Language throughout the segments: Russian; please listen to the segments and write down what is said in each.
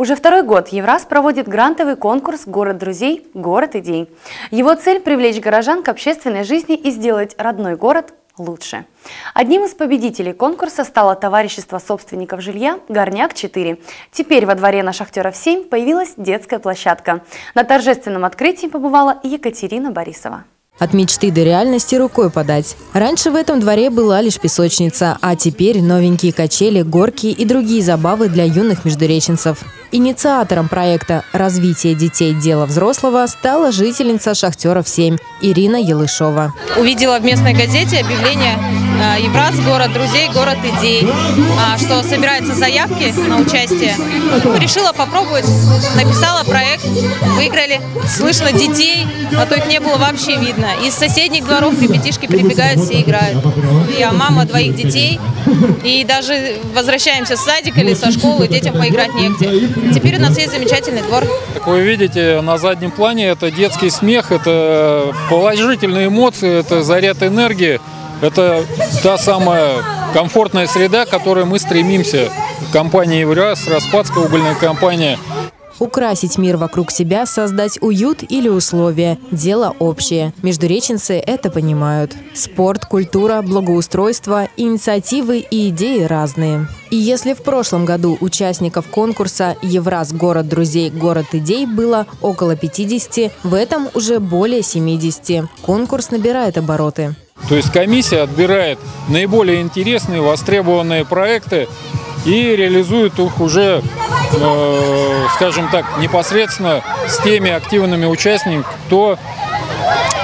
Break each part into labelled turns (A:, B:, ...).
A: Уже второй год Евраз проводит грантовый конкурс «Город друзей. Город идей». Его цель – привлечь горожан к общественной жизни и сделать родной город лучше. Одним из победителей конкурса стало товарищество собственников жилья «Горняк-4». Теперь во дворе на Шахтеров-7 появилась детская площадка. На торжественном открытии побывала Екатерина Борисова.
B: От мечты до реальности рукой подать. Раньше в этом дворе была лишь песочница, а теперь новенькие качели, горки и другие забавы для юных междуреченцев. Инициатором проекта «Развитие детей. Дело взрослого» стала жительница «Шахтеров-7» Ирина Елышова.
C: Увидела в местной газете объявление «Евраз. Город друзей. Город идей», а, что собираются заявки на участие. Решила попробовать, написала проект, выиграли. Слышно детей, а то их не было вообще видно. Из соседних дворов ребятишки прибегают, все играют. Я мама двоих детей, и даже возвращаемся с садика или со школы, детям поиграть негде. Теперь у нас есть замечательный двор.
D: Как вы видите, на заднем плане это детский смех, это положительные эмоции, это заряд энергии. Это та самая комфортная среда, к которой мы стремимся. Компания «Евраз», Распадская угольная компания –
B: Украсить мир вокруг себя, создать уют или условия – дело общее. Междуреченцы это понимают. Спорт, культура, благоустройство, инициативы и идеи разные. И если в прошлом году участников конкурса «Евраз. Город друзей. Город идей» было около 50, в этом уже более 70. Конкурс набирает обороты.
D: То есть комиссия отбирает наиболее интересные, востребованные проекты и реализует их уже э, скажем так, непосредственно с теми активными участниками, кто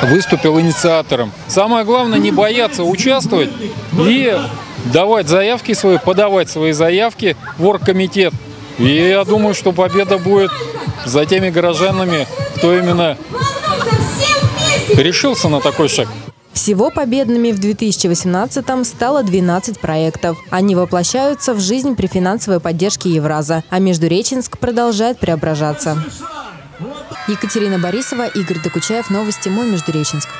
D: выступил инициатором. Самое главное не бояться участвовать и давать заявки свои, подавать свои заявки в оргкомитет. И я думаю, что победа будет за теми горожанами, кто именно решился на такой шаг.
B: Всего победными в 2018-м стало 12 проектов. Они воплощаются в жизнь при финансовой поддержке Евраза, а Междуреченск продолжает преображаться. Екатерина Борисова, Игорь Докучаев. Новости «Мой Междуреченск».